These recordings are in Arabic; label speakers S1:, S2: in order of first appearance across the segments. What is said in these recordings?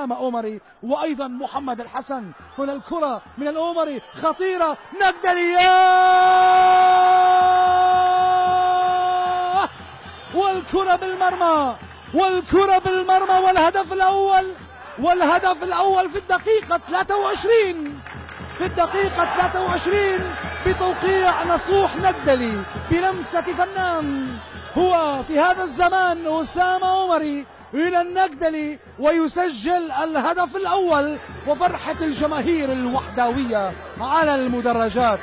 S1: أسامة أومري وأيضا محمد الحسن. هنا الكرة من الأومري خطيرة نجدلية! والكرة بالمرمى والكرة بالمرمى والهدف الأول والهدف الأول في الدقيقة 23 في الدقيقة 23 بتوقيع نصوح نجدلي بلمسة فنان. هو في هذا الزمان أسامة عمري إلى النجدلي ويسجل الهدف الأول وفرحة الجماهير الوحداوية على المدرجات.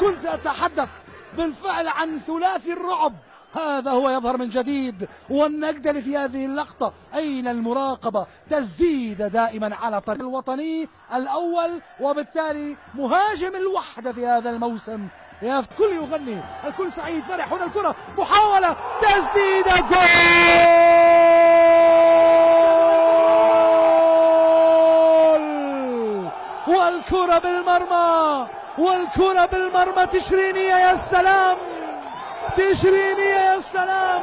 S1: كنت أتحدث بالفعل عن ثلاثي الرعب. هذا هو يظهر من جديد والنجدل في هذه اللقطة. أين المراقبة؟ تسديد دائما على طريق الوطني الأول وبالتالي مهاجم الوحدة في هذا الموسم. يا الكل يغني الكل سعيد فرح هنا الكرة محاولة. تسديدة جول! والكرة بالمرمى والكرة بالمرمى. تشرينية يا سلام تشرينية يا سلام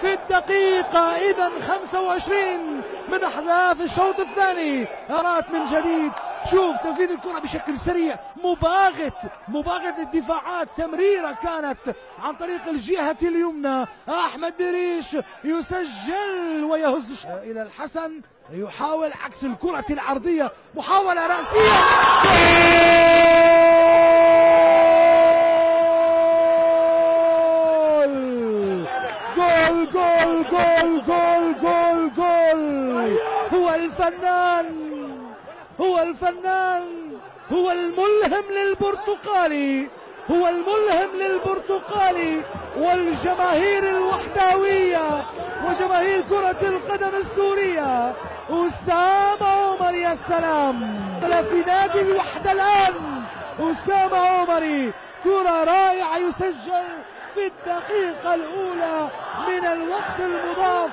S1: في الدقيقة إذا 25 من أحداث الشوط الثاني. أرات من جديد شوف تنفيذ الكرة بشكل سريع. مباغت مباغت الدفاعات تمريرة كانت عن طريق الجهة اليمنى. أحمد بريش يسجل ويهز إلى الحسن يحاول عكس الكرة العرضية محاولة رأسية. جول! جول جول جول جول جول هو الفنان هو الفنان هو الملهم للبرتقالي هو الملهم للبرتقالي. والجماهير الوحداوية وجماهير كرة القدم السورية. أسامة عمر يا سلام. في نادي الوحدة الآن أسامة عمري كرة رائعة يسجل في الدقيقة الأولى من الوقت المضاف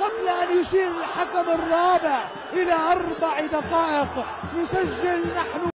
S1: قبل أن يشير الحكم الرابع إلى أربع دقائق. نسجل نحن